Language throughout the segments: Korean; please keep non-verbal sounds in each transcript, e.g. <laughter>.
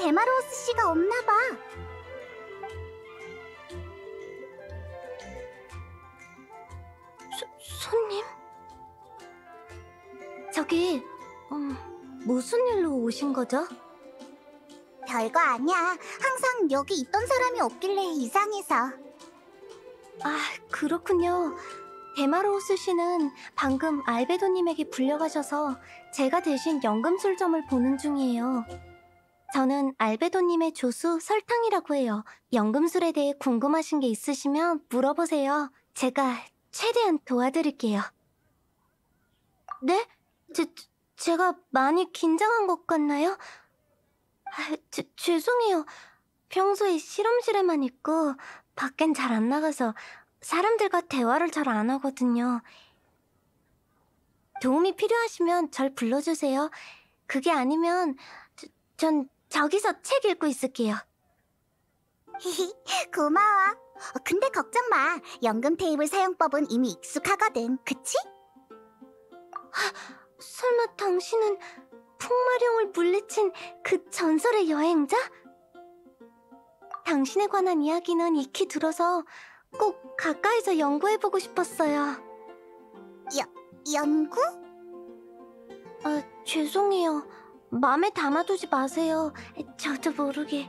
티마이오스 씨가 없나 봐. 손님? 저기, 음, 무슨 일로 오신 거죠? 별거 아니야. 항상 여기 있던 사람이 없길래 이상해서. 아, 그렇군요. 티마이오스 씨는 방금 알베도님에게 불려가셔서 제가 대신 연금술점을 보는 중이에요. 저는 알베도님의 조수 설탕이라고 해요. 연금술에 대해 궁금하신 게 있으시면 물어보세요. 제가 최대한 도와드릴게요. 네? 제, 제가 많이 긴장한 것 같나요? 아, 제, 죄송해요. 평소에 실험실에만 있고 밖엔 잘 안 나가서 사람들과 대화를 잘 안 하거든요. 도움이 필요하시면 절 불러주세요. 그게 아니면 저, 전 저기서 책 읽고 있을게요. <laughs> 고마워. 어, 근데 걱정 마. 연금 테이블 사용법은 이미 익숙하거든. 그치? 설마 당신은 풍마룡을 물리친 그 전설의 여행자? 당신에 관한 이야기는 익히 들어서 꼭 가까이서 연구해보고 싶었어요. 연구? 아, 죄송해요. 마음에 담아두지 마세요. 저도 모르게.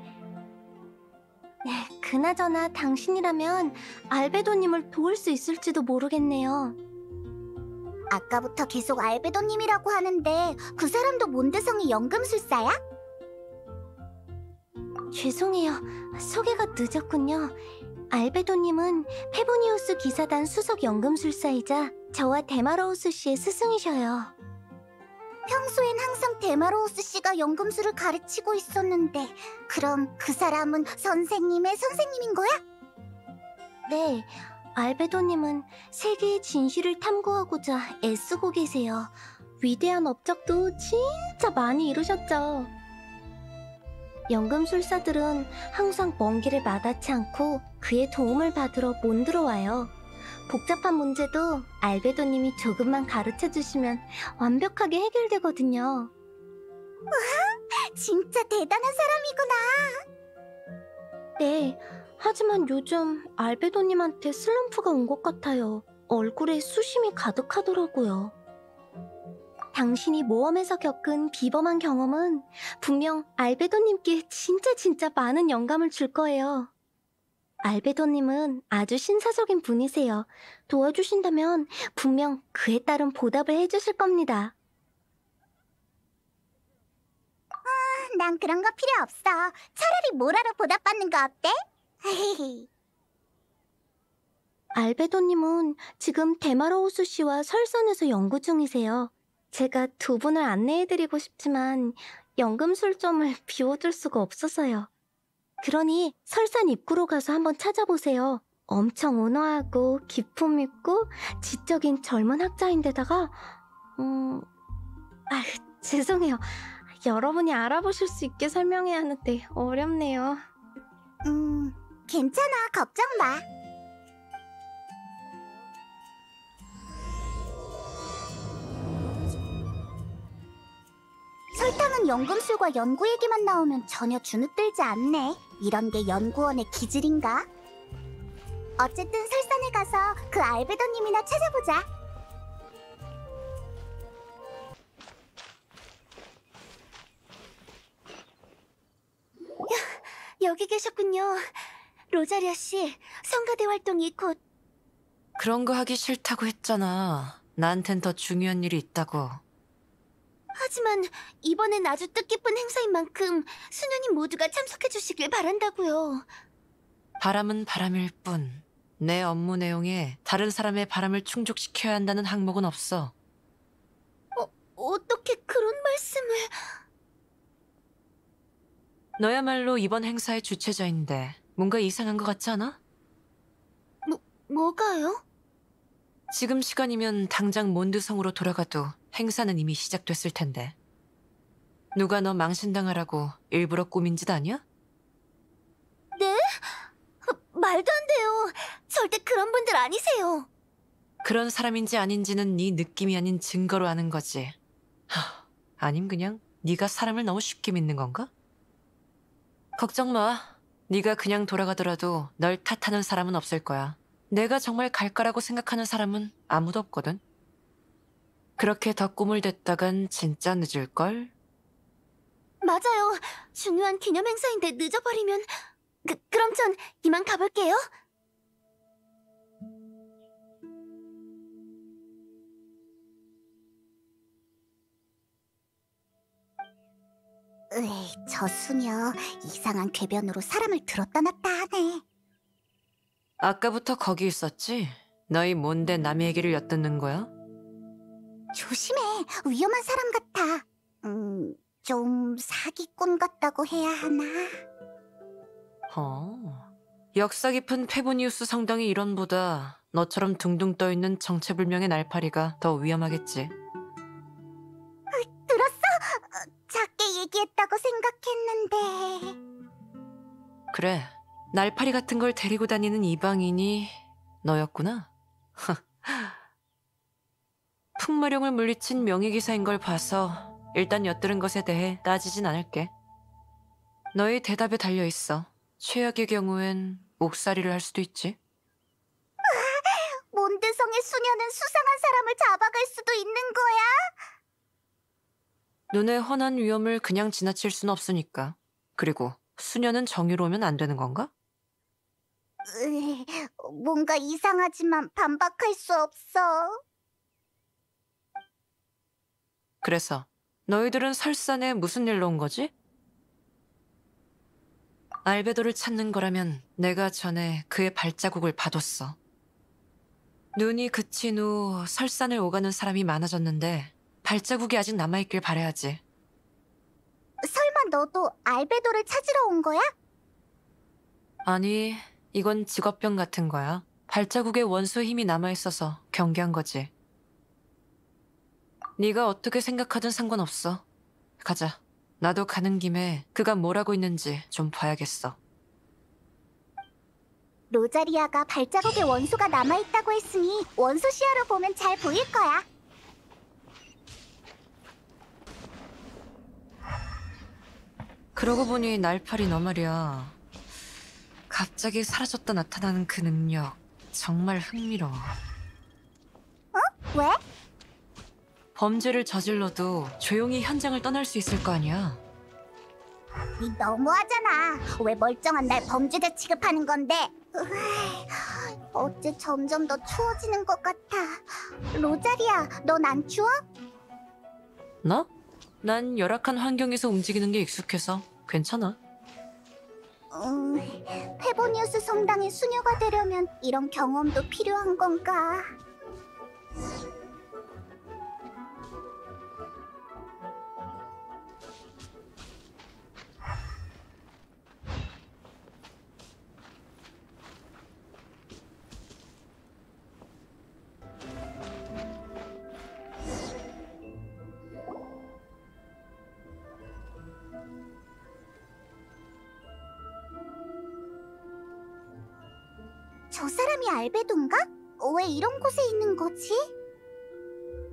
네, 그나저나 당신이라면 알베도님을 도울 수 있을지도 모르겠네요. 아까부터 계속 알베도님이라고 하는데 그 사람도 몬드성의 연금술사야? 죄송해요. 소개가 늦었군요. 알베도님은 페보니우스 기사단 수석 연금술사이자 저와 티마이오스 씨의 스승이셔요. 평소엔 항상 티마이오스 씨가 연금술을 가르치고 있었는데 그럼 그 사람은 선생님의 선생님인 거야? 네, 알베도님은 세계의 진실을 탐구하고자 애쓰고 계세요. 위대한 업적도 진짜 많이 이루셨죠. 연금술사들은 항상 먼 길을 마다치 않고 그의 도움을 받으러 몬드로 와요. 복잡한 문제도 알베도님이 조금만 가르쳐 주시면 완벽하게 해결되거든요. 진짜 대단한 사람이구나. 네, 하지만 요즘 알베도님한테 슬럼프가 온 것 같아요. 얼굴에 수심이 가득하더라고요. 당신이 모험에서 겪은 비범한 경험은 분명 알베도님께 진짜 진짜 많은 영감을 줄 거예요. 알베도님은 아주 신사적인 분이세요. 도와주신다면 분명 그에 따른 보답을 해주실 겁니다. 난 그런 거 필요 없어. 차라리 모라로 보답받는 거 어때? <laughs> 알베도님은 지금 데마로우스 씨와 설산에서 연구 중이세요. 제가 두 분을 안내해드리고 싶지만 연금술점을 비워둘 수가 없어서요. 그러니 설산 입구로 가서 한번 찾아보세요. 엄청 온화하고 기품 있고 지적인 젊은 학자인데다가 음... 아 <laughs> 죄송해요. 여러분이 알아보실 수 있게 설명해야 하는데 어렵네요. 음, 괜찮아. 걱정 마. 설탕은 연금술과 연구 얘기만 나오면 전혀 주눅들지 않네. 이런 게 연구원의 기질인가? 어쨌든 설산에 가서 그 알베도님이나 찾아보자. 여기 계셨군요. 로자리아 씨, 성가대 활동이 곧 그런 거 하기 싫다고 했잖아. 나한텐 더 중요한 일이 있다고. 하지만 이번엔 아주 뜻깊은 행사인 만큼 수녀님 모두가 참석해 주시길 바란다고요. 바람은 바람일 뿐. 내 업무 내용에 다른 사람의 바람을 충족시켜야 한다는 항목은 없어. 어떻게 그런 말씀을... 너야말로 이번 행사의 주최자인데 뭔가 이상한 것 같지 않아? 뭐가요? 지금 시간이면 당장 몬드성으로 돌아가도 행사는 이미 시작됐을 텐데. 누가 너 망신당하라고 일부러 꾸민 짓 아니야? 네? 어, 말도 안 돼요. 절대 그런 분들 아니세요. 그런 사람인지 아닌지는 네 느낌이 아닌 증거로 아는 거지. 하, 아님 그냥 네가 사람을 너무 쉽게 믿는 건가? 걱정 마. 네가 그냥 돌아가더라도 널 탓하는 사람은 없을 거야. 내가 정말 갈 거라고 생각하는 사람은 아무도 없거든. 그렇게 더 꿈을 댔다간 진짜 늦을걸? 맞아요. 중요한 기념 행사인데 늦어버리면 그, 그럼 전 이만 가볼게요. 으이, 저 수녀 이상한 궤변으로 사람을 들었다 놨다 하네. 아까부터 거기 있었지? 너희 뭔데 남의 얘기를 엿듣는 거야? 조심해. 위험한 사람 같아. 음, 좀 사기꾼 같다고 해야 하나? 어. 역사 깊은 페보니우스 성당의 일원보다 너처럼 둥둥 떠있는 정체불명의 날파리가 더 위험하겠지. 들었어? 어, 작게 얘기했다고 생각했는데. 그래, 날파리 같은 걸 데리고 다니는 이방인이 너였구나. <laughs> 풍마룡을 물리친 명예기사인 걸 봐서 일단 엿들은 것에 대해 따지진 않을게. 너의 대답에 달려 있어. 최악의 경우엔 옥살이를 할 수도 있지. 몬드성의 수녀는 수상한 사람을 잡아갈 수도 있는 거야? 눈에 훤한 위험을 그냥 지나칠 순 없으니까. 그리고 수녀는 정의로우면 안 되는 건가? 으이, 뭔가 이상하지만 반박할 수 없어. 그래서 너희들은 설산에 무슨 일로 온 거지? 알베도를 찾는 거라면 내가 전에 그의 발자국을 봐뒀어. 눈이 그친 후 설산을 오가는 사람이 많아졌는데 발자국이 아직 남아있길 바래야지. 설마 너도 알베도를 찾으러 온 거야? 아니, 이건 직업병 같은 거야. 발자국에 원소 힘이 남아있어서 경계한 거지. 네가 어떻게 생각하든 상관없어. 가자. 나도 가는 김에 그가 뭘 하고 있는지 좀 봐야겠어. 로자리아가 발자국에 원소가 남아있다고 했으니 원소 시야로 보면 잘 보일 거야. 그러고 보니 날파리 너 말이야. 갑자기 사라졌다 나타나는 그 능력 정말 흥미로워. 왜? 범죄를 저질러도 조용히 현장을 떠날 수 있을 거 아니야. 이 너무하잖아. 왜 멀쩡한 날 범죄자 취급하는 건데? 으이, 어째 점점 더 추워지는 것 같아. 로자리아, 넌안 추워? 나? 난 열악한 환경에서 움직이는 게 익숙해서 괜찮아. 음, 페보니우스 성당의 수녀가 되려면 이런 경험도 필요한 건가? 저 사람이 알베도인가? 왜 이런 곳에 있는 거지?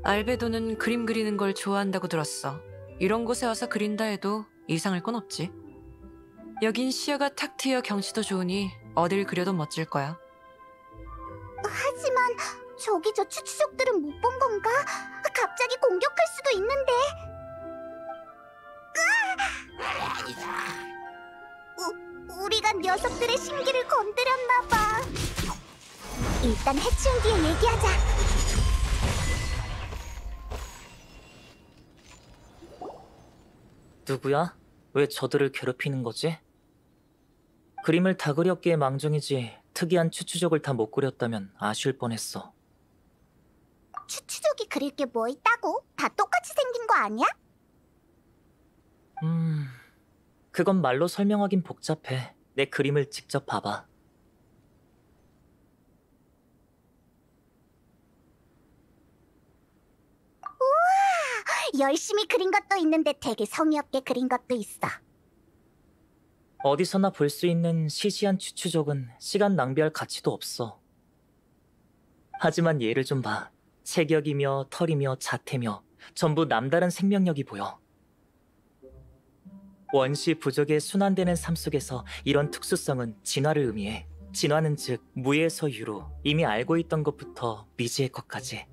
알베도는 그림 그리는 걸 좋아한다고 들었어. 이런 곳에 와서 그린다 해도 이상할 건 없지. 여긴 시야가 탁 트여 경치도 좋으니 어딜 그려도 멋질 거야. 하지만 저기 저 추추족들은 못 본 건가? 갑자기 공격할 수도 있는데. 우, 우리가 녀석들의 심기를 건드렸나 봐. 일단 해치운 뒤에 얘기하자. 누구야? 왜 저들을 괴롭히는 거지? 그림을 다 그렸기에 망정이지 특이한 추추족을 다 못 그렸다면 아쉬울 뻔했어. 추추족이 그릴 게 뭐 있다고? 다 똑같이 생긴 거 아니야? 음, 그건 말로 설명하긴 복잡해. 내 그림을 직접 봐봐. 열심히 그린 것도 있는데 되게 성의 없게 그린 것도 있어. 어디서나 볼 수 있는 시시한 추추족은 시간 낭비할 가치도 없어. 하지만 얘를 좀 봐. 체격이며 털이며 자태며 전부 남다른 생명력이 보여. 원시 부족의 순환되는 삶 속에서 이런 특수성은 진화를 의미해. 진화는 즉 무에서 유로 이미 알고 있던 것부터 미지의 것까지.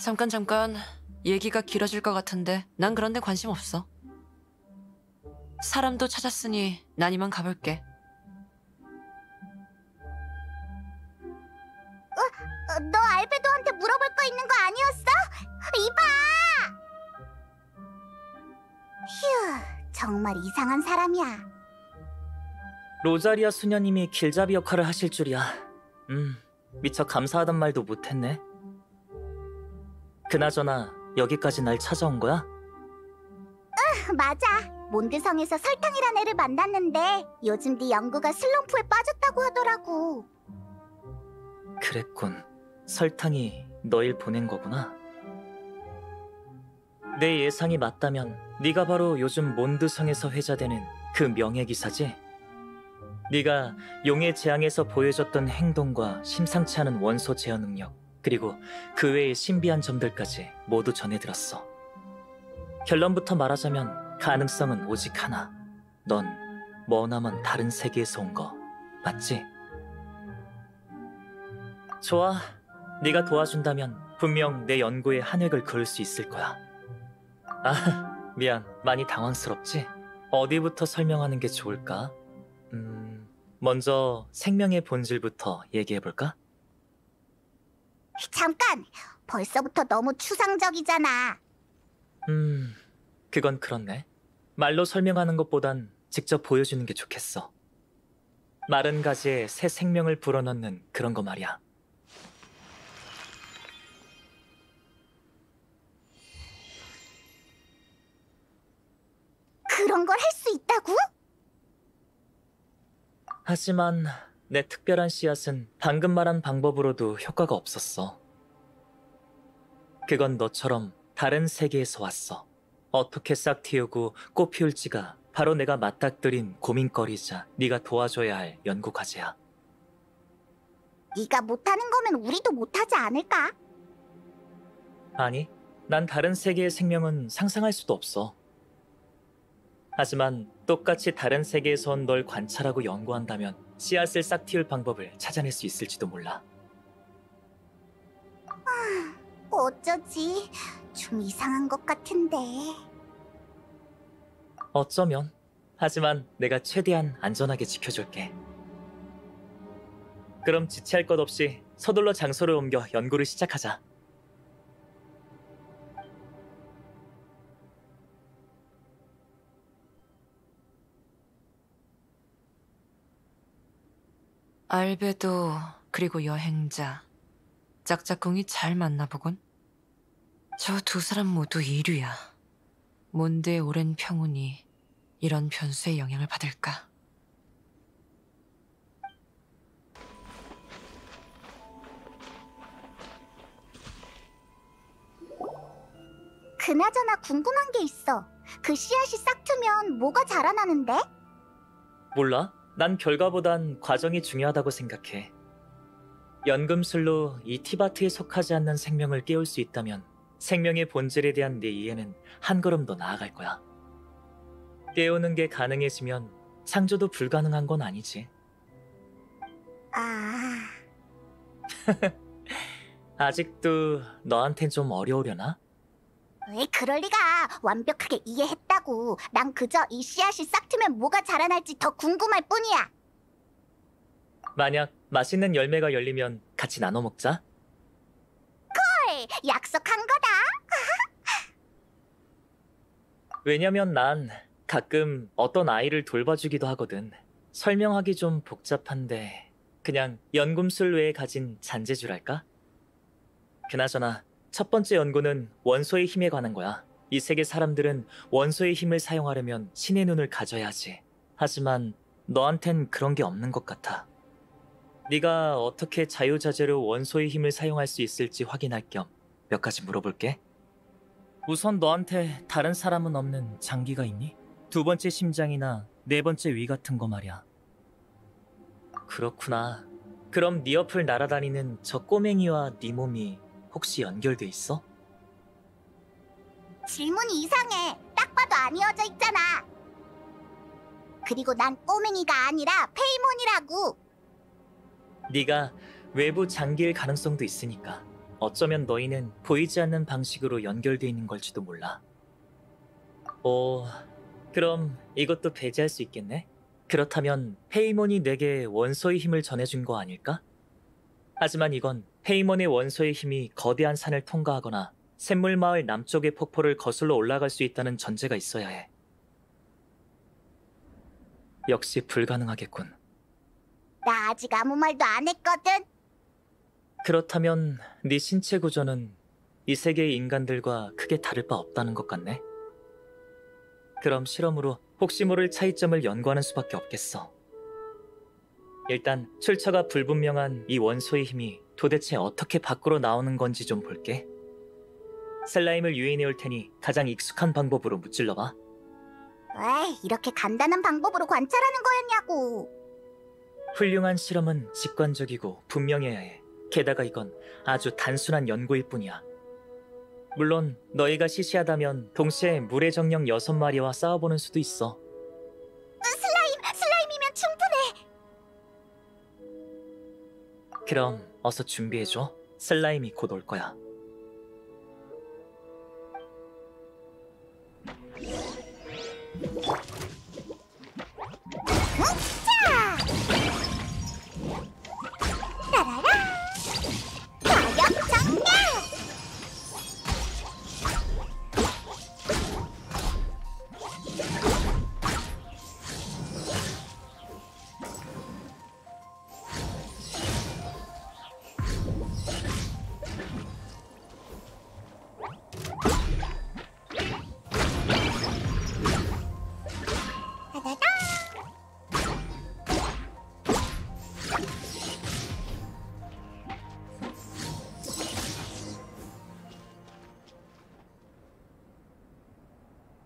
잠깐 잠깐 얘기가 길어질 것 같은데 난 그런데 관심 없어. 사람도 찾았으니 난 이만 가볼게. 어, 너 알베도한테 물어볼 거 있는 거 아니었어? 이봐! 휴, 정말 이상한 사람이야. 로자리아 수녀님이 길잡이 역할을 하실 줄이야. 음, 미처 감사하단 말도 못했네. 그나저나 여기까지 날 찾아온 거야? 맞아. 몬드성에서 설탕이란 애를 만났는데 요즘 네 연구가 슬럼프에 빠졌다고 하더라고. 그랬군. 설탕이 너일 보낸 거구나. 내 예상이 맞다면 네가 바로 요즘 몬드성에서 회자되는 그 명예 기사지? 네가 용의 재앙에서 보여줬던 행동과 심상치 않은 원소 제어 능력 그리고 그 외의 신비한 점들까지 모두 전해들었어. 결론부터 말하자면 가능성은 오직 하나. 넌 머나먼 다른 세계에서 온 거 맞지? 좋아. 네가 도와준다면 분명 내 연구에 한 획을 그을 수 있을 거야. 아, 미안. 많이 당황스럽지? 어디부터 설명하는 게 좋을까? 음, 먼저 생명의 본질부터 얘기해볼까? 잠깐! 벌써부터 너무 추상적이잖아. 음, 그건 그렇네. 말로 설명하는 것보단 직접 보여주는 게 좋겠어. 마른 가지에 새 생명을 불어넣는 그런 거 말이야. 그런 걸 할 수 있다고? 하지만 내 특별한 씨앗은 방금 말한 방법으로도 효과가 없었어. 그건 너처럼 다른 세계에서 왔어. 어떻게 싹 틔우고 꽃 피울지가 바로 내가 맞닥뜨린 고민거리자 네가 도와줘야 할 연구 과제야. 네가 못하는 거면 우리도 못하지 않을까? 아니, 난 다른 세계의 생명은 상상할 수도 없어. 하지만 똑같이 다른 세계에서 온널 관찰하고 연구한다면 씨앗을 싹 틔울 방법을 찾아낼 수 있을지도 몰라. 어쩌지? 좀 이상한 것 같은데. 어쩌면. 하지만 내가 최대한 안전하게 지켜줄게. 그럼 지체할 것 없이 서둘러 장소를 옮겨 연구를 시작하자. 알베도 그리고 여행자 짝짝꿍이 잘 맞나 보군. 저 두 사람 모두 이류야. 몬드의 오랜 평온이 이런 변수의 영향을 받을까? 그나저나 궁금한 게 있어. 그 씨앗이 싹 트면 뭐가 자라나는데? 몰라? 난 결과보단 과정이 중요하다고 생각해. 연금술로 이 티바트에 속하지 않는 생명을 깨울 수 있다면 생명의 본질에 대한 내 이해는 한 걸음 더 나아갈 거야. 깨우는 게 가능해지면 창조도 불가능한 건 아니지. 아, <laughs> 아직도 너한텐 좀 어려우려나? 왜 그럴 리가? 완벽하게 이해했다고. 난 그저 이 씨앗이 싹 트면 뭐가 자라날지 더 궁금할 뿐이야. 만약 맛있는 열매가 열리면 같이 나눠 먹자. 헐, 약속한 거다. <laughs> 왜냐면 난 가끔 어떤 아이를 돌봐주기도 하거든. 설명하기 좀 복잡한데 그냥 연금술 외에 가진 잔재주랄까? 그나저나 첫 번째 연구는 원소의 힘에 관한 거야. 이 세계 사람들은 원소의 힘을 사용하려면 신의 눈을 가져야 하지. 하지만 너한텐 그런 게 없는 것 같아. 네가 어떻게 자유자재로 원소의 힘을 사용할 수 있을지 확인할 겸 몇 가지 물어볼게. 우선 너한테 다른 사람은 없는 장기가 있니? 두 번째 심장이나 네 번째 위 같은 거 말이야. 그렇구나. 그럼 네 옆을 날아다니는 저 꼬맹이와 네 몸이 혹시 연결돼 있어? 질문이 이상해. 딱 봐도 안 이어져 있잖아. 그리고 난 꼬맹이가 아니라 페이몬이라고. 네가 외부 장기일 가능성도 있으니까 어쩌면 너희는 보이지 않는 방식으로 연결돼 있는 걸지도 몰라. 오, 그럼 이것도 배제할 수 있겠네? 그렇다면 페이몬이 내게 원소의 힘을 전해준 거 아닐까? 하지만 이건 페이몬의 원소의 힘이 거대한 산을 통과하거나 샘물마을 남쪽의 폭포를 거슬러 올라갈 수 있다는 전제가 있어야 해. 역시 불가능하겠군. 나 아직 아무 말도 안 했거든. 그렇다면 네 신체 구조는 이 세계의 인간들과 크게 다를 바 없다는 것 같네. 그럼 실험으로 혹시 모를 차이점을 연구하는 수밖에 없겠어. 일단 출처가 불분명한 이 원소의 힘이 도대체 어떻게 밖으로 나오는 건지 좀 볼게. 슬라임을 유인해 올 테니 가장 익숙한 방법으로 무찔러봐. 에이, 이렇게 간단한 방법으로 관찰하는 거였냐고. 훌륭한 실험은 직관적이고 분명해야 해. 게다가 이건 아주 단순한 연구일 뿐이야. 물론 너희가 시시하다면 동시에 물의 정령 여섯 마리와 싸워보는 수도 있어. 그럼 어서 준비해줘. 슬라임이 곧 올 거야.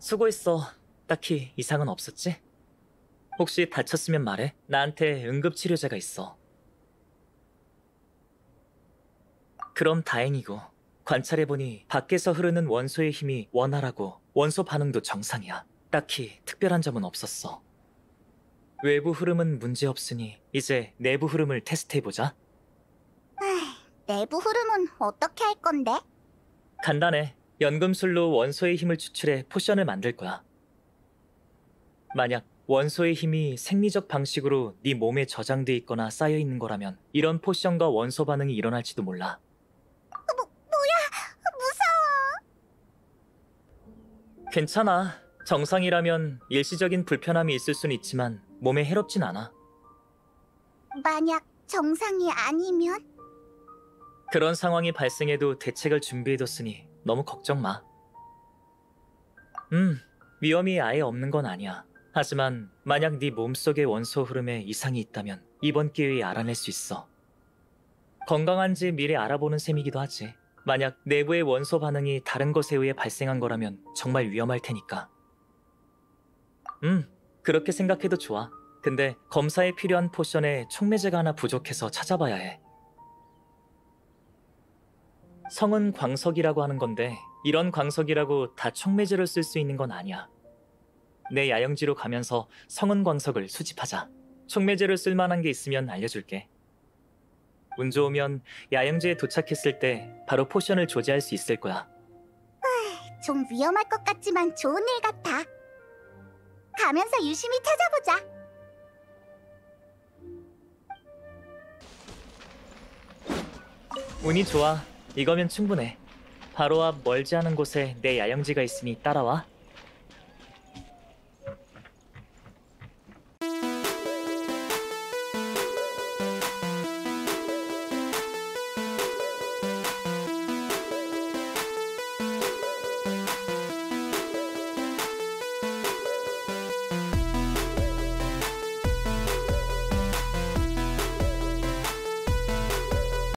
수고했어. 딱히 이상은 없었지? 혹시 다쳤으면 말해. 나한테 응급치료제가 있어. 그럼 다행이고 관찰해보니 밖에서 흐르는 원소의 힘이 원활하고 원소 반응도 정상이야. 딱히 특별한 점은 없었어. 외부 흐름은 문제없으니 이제 내부 흐름을 테스트해보자. 내부 흐름은 어떻게 할 건데? 간단해. 연금술로 원소의 힘을 추출해 potion을 만들 거야. 만약 원소의 힘이 생리적 방식으로 네 몸에 저장돼 있거나 쌓여 있는 거라면 이런 potion과 원소 반응이 일어날지도 몰라. 무서워. 괜찮아. 정상이라면 일시적인 불편함이 있을 순 있지만 몸에 해롭진 않아. 만약 정상이 아니면? 그런 상황이 발생해도 대책을 준비해뒀으니 너무 걱정 마. 음, 위험이 아예 없는 건 아니야. 하지만 만약 네 몸속의 원소 흐름에 이상이 있다면 이번 기회에 알아낼 수 있어. 건강한지 미리 알아보는 셈이기도 하지. 만약 내부의 원소 반응이 다른 것에 의해 발생한 거라면 정말 위험할 테니까. 음, 그렇게 생각해도 좋아. 근데 검사에 필요한 포션에 촉매제가 하나 부족해서 찾아봐야 해. 성은 광석이라고 하는 건데 이런 광석이라고 다 촉매제로 쓸수 있는 건 아니야. 내 야영지로 가면서 성은 광석을 수집하자. 촉매제로 쓸 만한 게 있으면 알려줄게. 운 좋으면 야영지에 도착했을 때 바로 potion을 조제할 수 있을 거야. 좀 위험할 것 같지만 좋은 일 같아. 가면서 유심히 찾아보자. 운이 좋아. 이거면 충분해. 바로 앞 멀지 않은 곳에 내 야영지가 있으니 따라와.